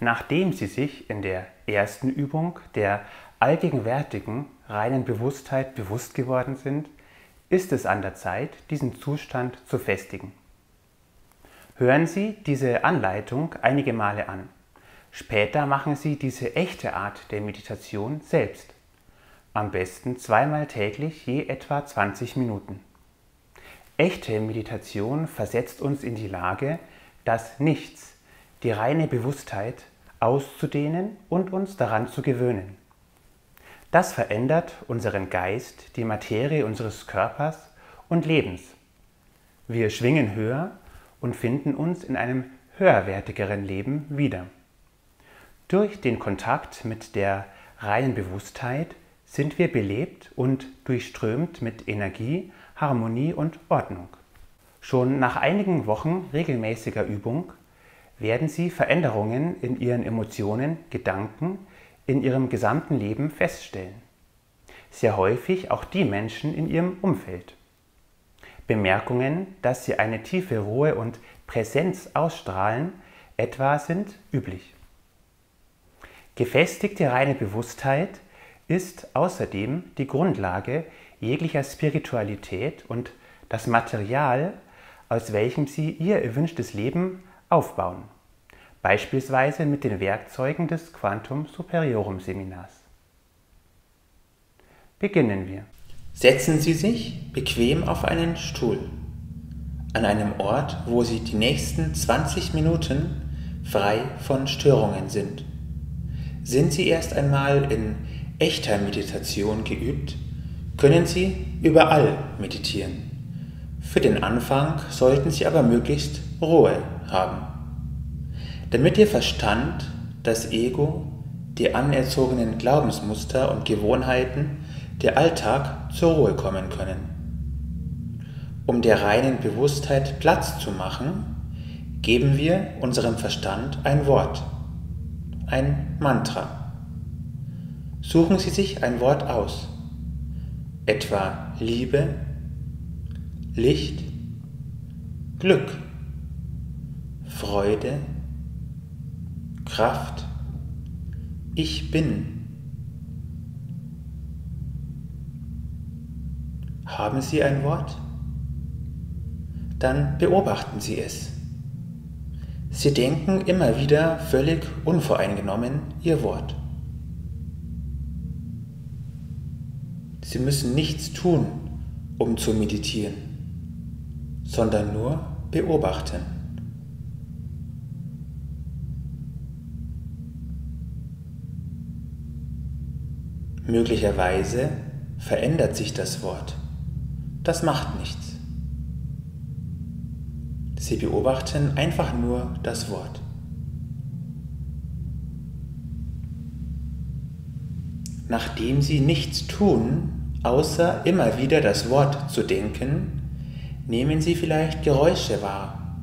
Nachdem Sie sich in der ersten Übung der allgegenwärtigen reinen Bewusstheit bewusst geworden sind, ist es an der Zeit, diesen Zustand zu festigen. Hören Sie diese Anleitung einige Male an. Später machen Sie diese echte Art der Meditation selbst. Am besten zweimal täglich je etwa 20 Minuten. Echte Meditation versetzt uns in die Lage, das Nichts, die reine Bewusstheit auszudehnen und uns daran zu gewöhnen. Das verändert unseren Geist, die Materie unseres Körpers und Lebens. Wir schwingen höher und finden uns in einem höherwertigeren Leben wieder. Durch den Kontakt mit der reinen Bewusstheit sind wir belebt und durchströmt mit Energie, Harmonie und Ordnung. Schon nach einigen Wochen regelmäßiger Übung werden Sie Veränderungen in Ihren Emotionen, Gedanken, in Ihrem gesamten Leben feststellen. Sehr häufig auch die Menschen in Ihrem Umfeld. Bemerkungen, dass Sie eine tiefe Ruhe und Präsenz ausstrahlen, etwa sind üblich. Gefestigte reine Bewusstheit ist außerdem die Grundlage jeglicher Spiritualität und das Material, aus welchem Sie Ihr erwünschtes Leben aufbauen, beispielsweise mit den Werkzeugen des Quantum Superiorum Seminars. Beginnen wir. Setzen Sie sich bequem auf einen Stuhl, an einem Ort, wo Sie die nächsten 20 Minuten frei von Störungen sind. Sind Sie erst einmal in echter Meditation geübt, können Sie überall meditieren. Für den Anfang sollten Sie aber möglichst Ruhe haben. Damit Ihr Verstand, das Ego, die anerzogenen Glaubensmuster und Gewohnheiten, der Alltag zur Ruhe kommen können. Um der reinen Bewusstheit Platz zu machen, geben wir unserem Verstand ein Wort, ein Mantra. Suchen Sie sich ein Wort aus, etwa Liebe, Licht, Glück, Freude, Kraft, ich bin. Haben Sie ein Wort? Dann beobachten Sie es. Sie denken immer wieder völlig unvoreingenommen Ihr Wort. Sie müssen nichts tun, um zu meditieren, sondern nur beobachten. Möglicherweise verändert sich das Wort. Das macht nichts. Sie beobachten einfach nur das Wort. Nachdem Sie nichts tun, außer immer wieder das Wort zu denken, nehmen Sie vielleicht Geräusche wahr,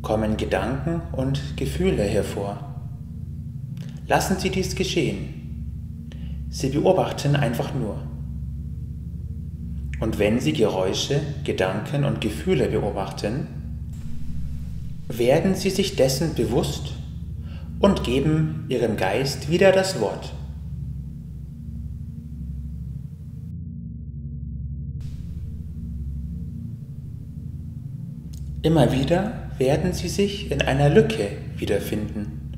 kommen Gedanken und Gefühle hervor. Lassen Sie dies geschehen. Sie beobachten einfach nur. Und wenn Sie Geräusche, Gedanken und Gefühle beobachten, werden Sie sich dessen bewusst und geben Ihrem Geist wieder das Wort. Immer wieder werden Sie sich in einer Lücke wiederfinden,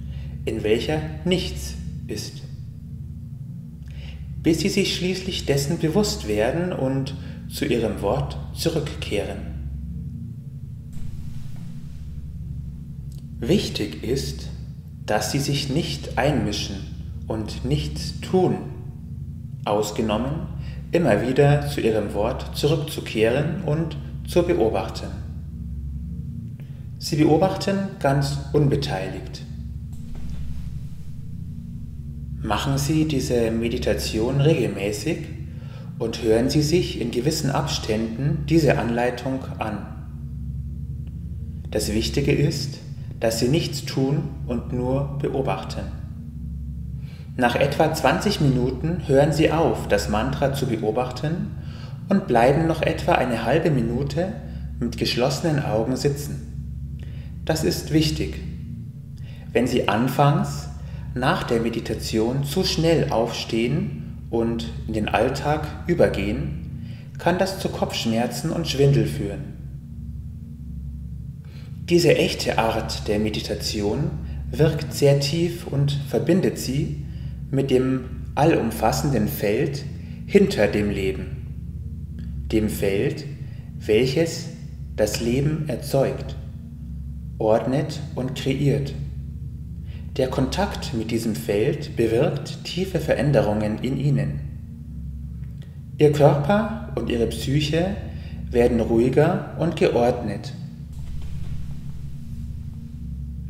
in welcher nichts ist, bis Sie sich schließlich dessen bewusst werden und zu ihrem Wort zurückkehren. Wichtig ist, dass sie sich nicht einmischen und nichts tun, ausgenommen immer wieder zu ihrem Wort zurückzukehren und zu beobachten. Sie beobachten ganz unbeteiligt. Machen Sie diese Meditation regelmäßig und hören Sie sich in gewissen Abständen diese Anleitung an. Das Wichtige ist, dass Sie nichts tun und nur beobachten. Nach etwa 20 Minuten hören Sie auf, das Mantra zu beobachten und bleiben noch etwa eine halbe Minute mit geschlossenen Augen sitzen. Das ist wichtig. Wenn Sie anfangs nach der Meditation zu schnell aufstehen und in den Alltag übergehen, kann das zu Kopfschmerzen und Schwindel führen. Diese echte Art der Meditation wirkt sehr tief und verbindet sie mit dem allumfassenden Feld hinter dem Leben, dem Feld, welches das Leben erzeugt, ordnet und kreiert. Der Kontakt mit diesem Feld bewirkt tiefe Veränderungen in ihnen. Ihr Körper und ihre Psyche werden ruhiger und geordnet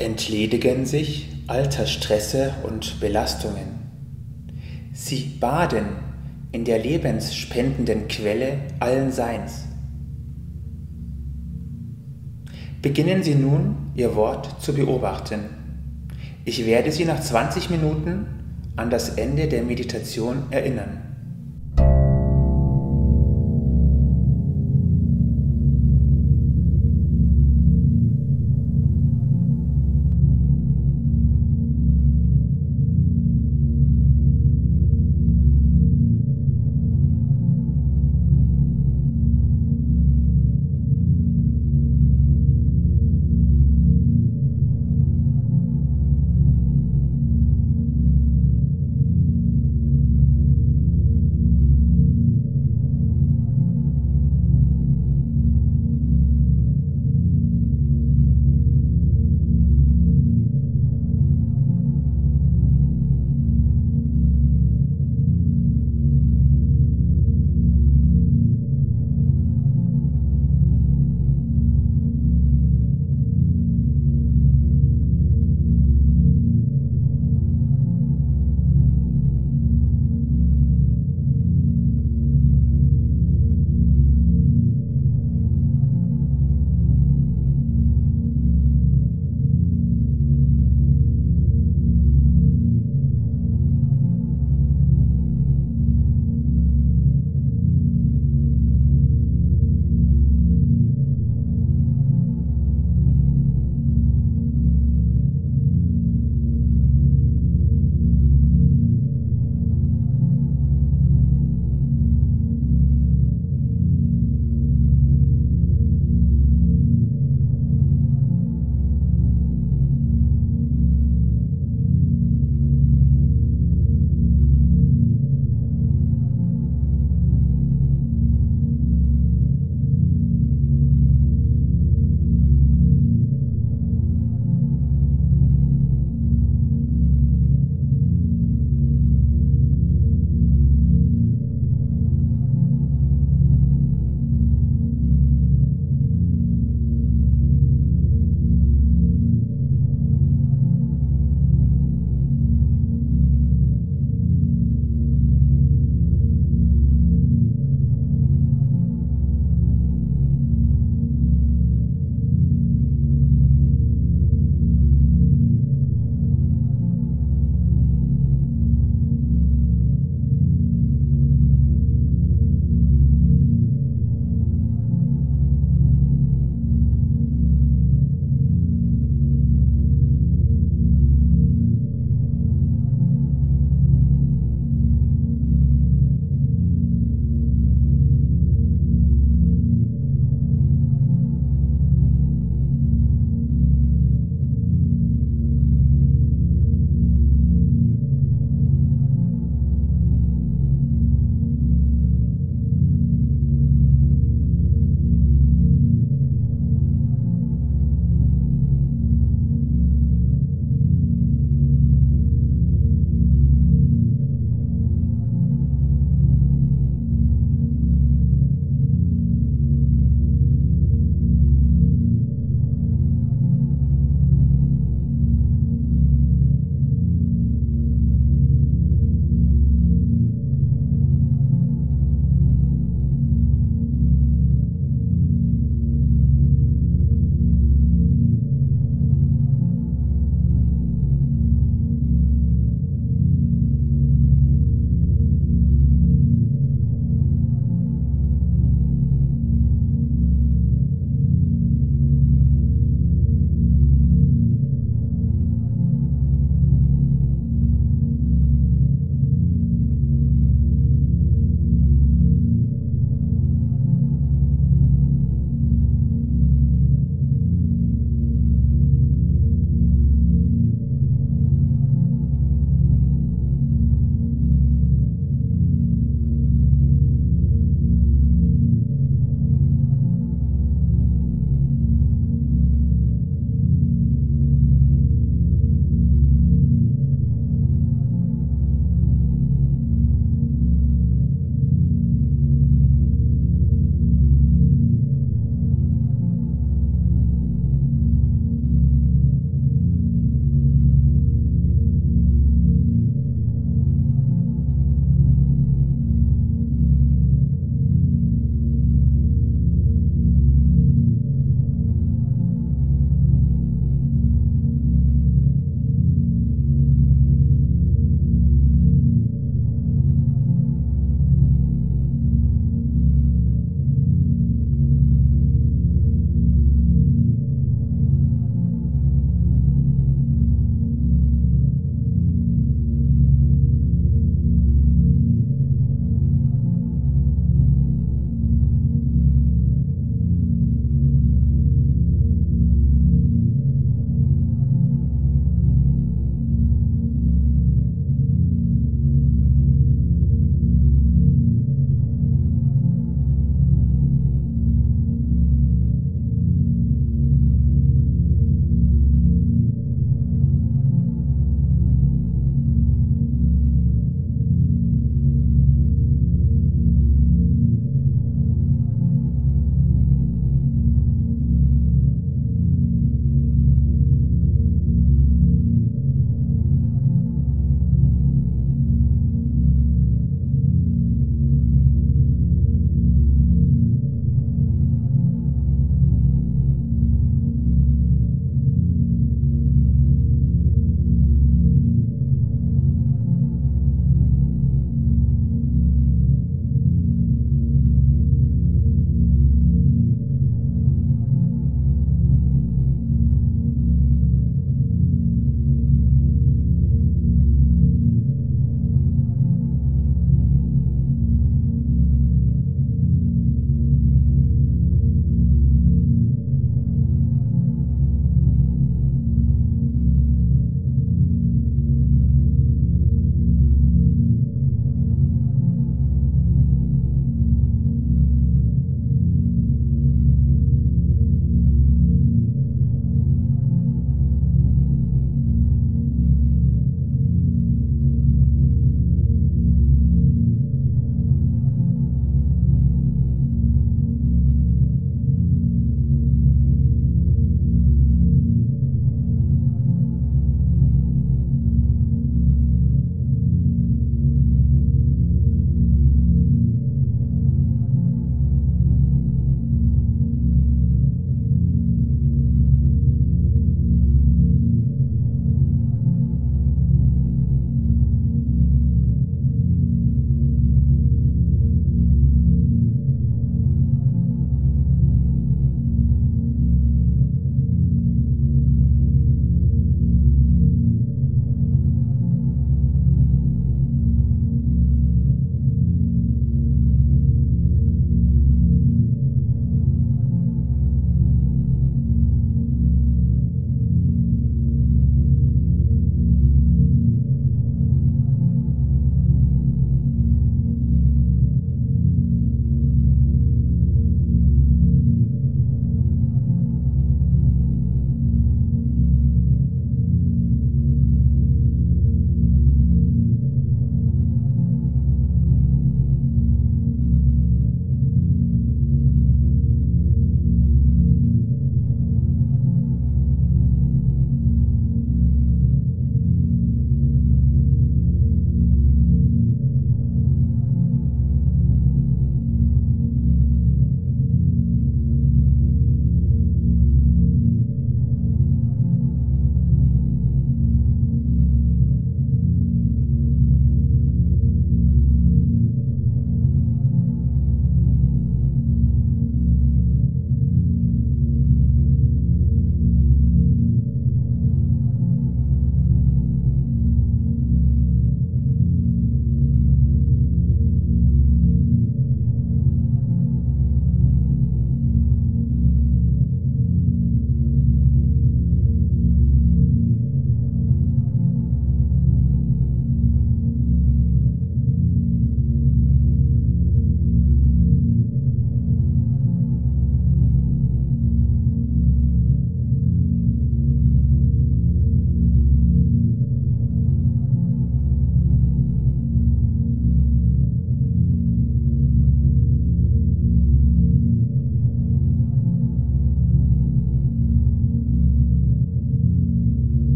entledigen sich alter Stresse und Belastungen. Sie baden in der lebensspendenden Quelle allen Seins. Beginnen Sie nun, Ihr Wort zu beobachten. Ich werde Sie nach 20 Minuten an das Ende der Meditation erinnern.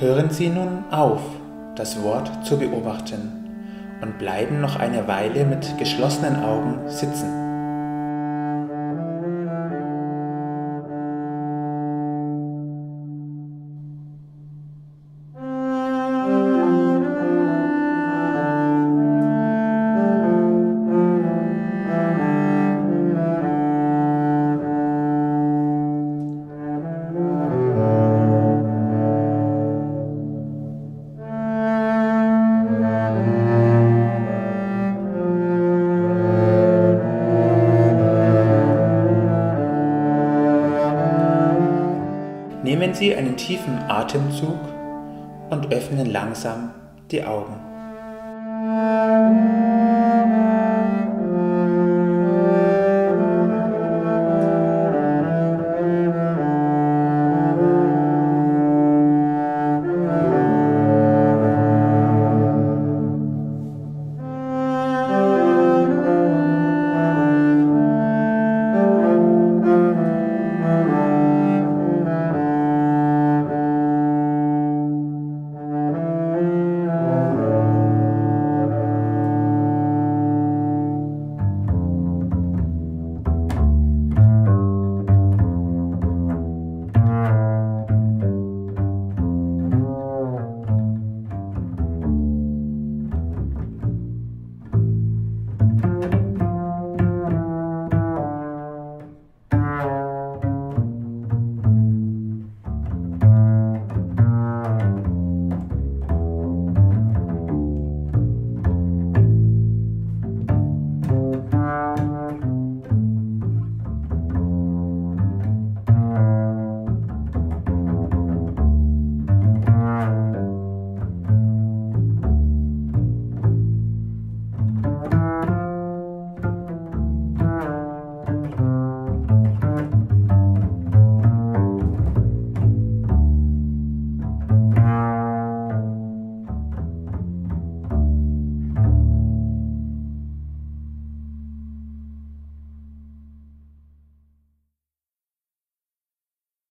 Hören Sie nun auf, das Wort zu beobachten und bleiben noch eine Weile mit geschlossenen Augen sitzen. Nehmen Sie einen tiefen Atemzug und öffnen langsam die Augen.